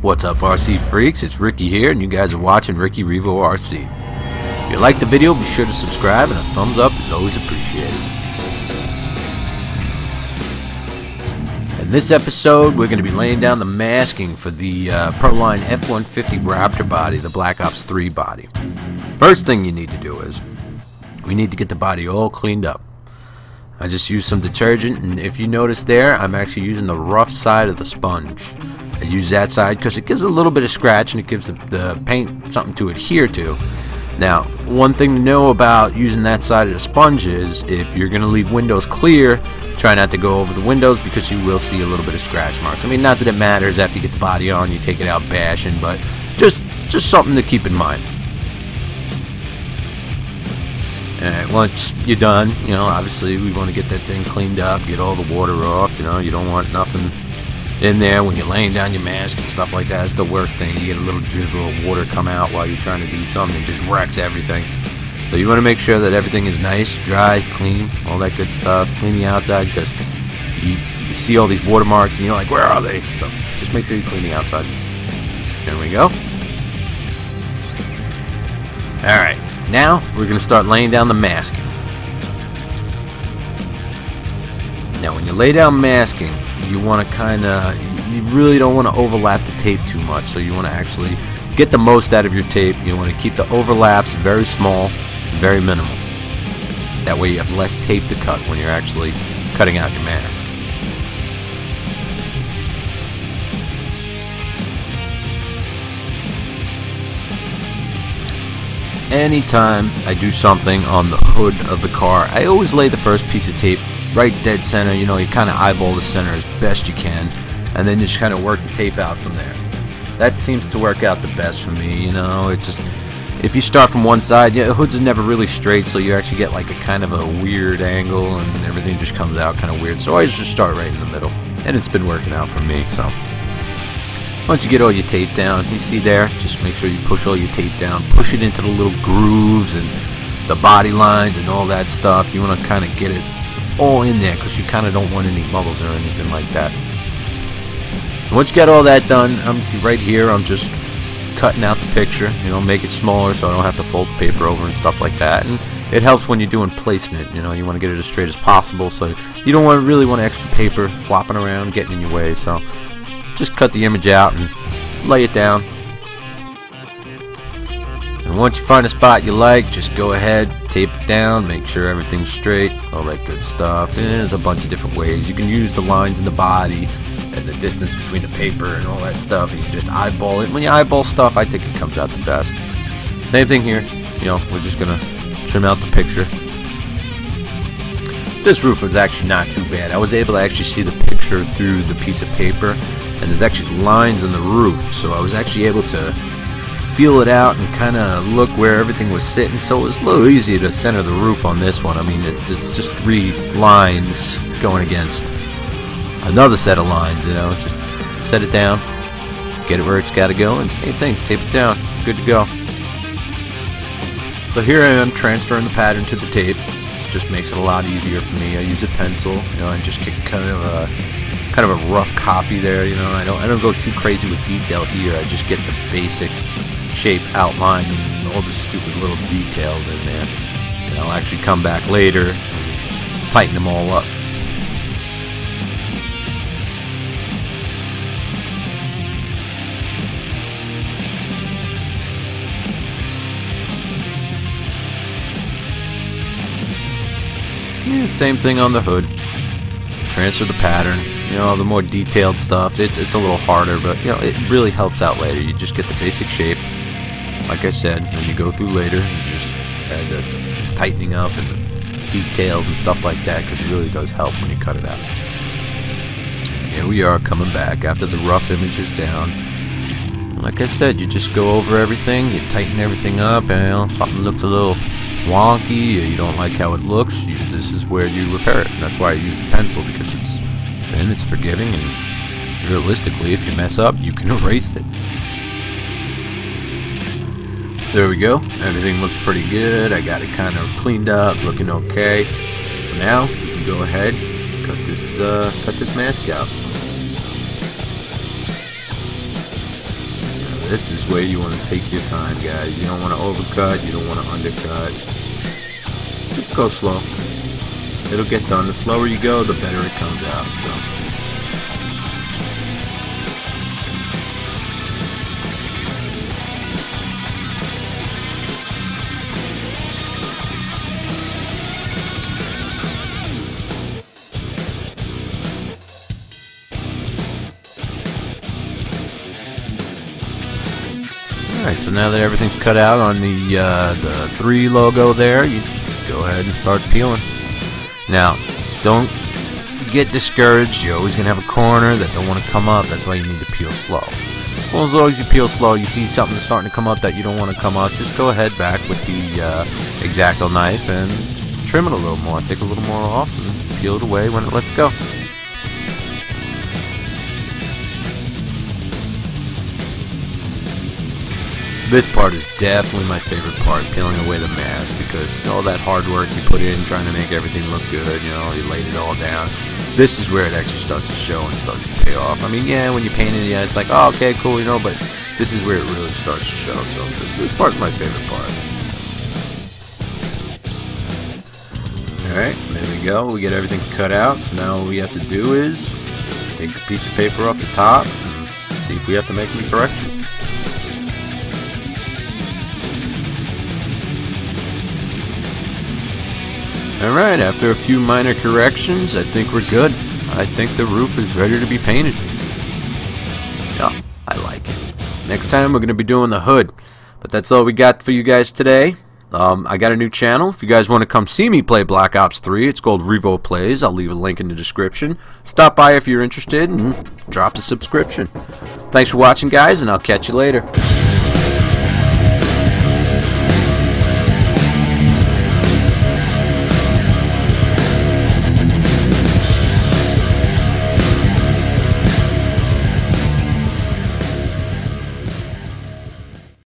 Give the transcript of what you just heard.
What's up RC freaks, it's Ricky here and you guys are watching Ricky Revo RC. If you like the video be sure to subscribe and a thumbs up is always appreciated. In this episode we're going to be laying down the masking for the uh, Proline F-150 Raptor body, the Black Ops 3 body. First thing you need to do is we need to get the body all cleaned up. I just used some detergent and if you notice there I'm actually using the rough side of the sponge. I use that side because it gives a little bit of scratch and it gives the, the paint something to adhere to. Now, one thing to know about using that side of the sponge is if you're going to leave windows clear, try not to go over the windows because you will see a little bit of scratch marks. I mean, not that it matters after you get the body on, you take it out bashing, but just just something to keep in mind. Alright, once you're done, you know, obviously we want to get that thing cleaned up, get all the water off, you know, you don't want nothing in there when you're laying down your mask and stuff like that. It's the worst thing. You get a little drizzle of water come out while you're trying to do something. It just wrecks everything. So you want to make sure that everything is nice, dry, clean, all that good stuff. Clean the outside because you, you see all these watermarks and you're like, where are they? So just make sure you clean the outside. There we go. Alright, now we're going to start laying down the masking. Now when you lay down masking, you want to kind of, you really don't want to overlap the tape too much. So you want to actually get the most out of your tape. You want to keep the overlaps very small, very minimal. That way you have less tape to cut when you're actually cutting out your mask. Anytime I do something on the hood of the car, I always lay the first piece of tape right dead center. You know, you kind of eyeball the center as best you can, and then just kind of work the tape out from there. That seems to work out the best for me. You know, it just if you start from one side, yeah, hood's are never really straight, so you actually get like a kind of a weird angle, and everything just comes out kind of weird. So I always just start right in the middle, and it's been working out for me. So. Once you get all your tape down, you see there, just make sure you push all your tape down. Push it into the little grooves and the body lines and all that stuff. You want to kind of get it all in there because you kind of don't want any bubbles or anything like that. So once you get all that done, I'm right here. I'm just cutting out the picture. You know, make it smaller so I don't have to fold the paper over and stuff like that. And it helps when you're doing placement. You know, you want to get it as straight as possible, so you don't want really want extra paper flopping around, getting in your way. So just cut the image out and lay it down. Once you find a spot you like, just go ahead, tape it down, make sure everything's straight, all that good stuff. And there's a bunch of different ways. You can use the lines in the body and the distance between the paper and all that stuff. You can just eyeball it. When you eyeball stuff, I think it comes out the best. Same thing here. You know, we're just going to trim out the picture. This roof was actually not too bad. I was able to actually see the picture through the piece of paper and there's actually lines in the roof so I was actually able to feel it out and kind of look where everything was sitting. So it was a little easy to center the roof on this one. I mean it's just three lines going against another set of lines you know? Just set it down get it where it's got to go and same thing tape it down good to go. So here I am transferring the pattern to the tape. Just makes it a lot easier for me. I use a pencil you know and just kick kind of a kind of a rough copy there. You know, I don't I don't go too crazy with detail here. I just get the basic shape outline and all the stupid little details in there. And I'll actually come back later and tighten them all up. Yeah, same thing on the hood. Transfer the pattern you know the more detailed stuff it's it's a little harder but you know it really helps out later you just get the basic shape like I said when you go through later you just add the tightening up and the details and stuff like that because it really does help when you cut it out. And here we are coming back after the rough image is down. Like I said you just go over everything you tighten everything up and you know, something looks a little wonky or you don't like how it looks you, this is where you repair it. And that's why I use the pencil because it's thin, it's forgiving, and realistically, if you mess up, you can erase it. There we go. Everything looks pretty good. I got it kind of cleaned up, looking okay. So now we can go ahead, cut this, uh, cut this mask out. This is where you want to take your time, guys. You don't want to overcut. You don't want to undercut. Just go slow. It'll get done. The slower you go, the better it comes out. So. Alright, so now that everything's cut out on the, uh, the 3 logo there, you just go ahead and start peeling. Now, don't get discouraged. You're always going to have a corner that don't want to come up. That's why you need to peel slow. Well, as long as you peel slow, you see something starting to come up that you don't want to come up, just go ahead back with the uh, X-Acto knife and trim it a little more. Take a little more off and peel it away when it lets go. This part is definitely my favorite part, peeling away the mask, because all that hard work you put in trying to make everything look good, you know, you laid it all down. This is where it actually starts to show and starts to pay off. I mean, yeah, when you paint it, yeah, it's like, oh, okay, cool, you know, but this is where it really starts to show. So this part's my favorite part. Alright, there we go. We get everything cut out. So now all we have to do is take the piece of paper off the top and see if we have to make any corrections. Alright, after a few minor corrections, I think we're good. I think the roof is ready to be painted. Yeah, I like it. Next time we're going to be doing the hood. But that's all we got for you guys today. Um, I got a new channel. If you guys want to come see me play Black Ops 3, it's called Revo Plays. I'll leave a link in the description. Stop by if you're interested and drop a subscription. Thanks for watching, guys, and I'll catch you later.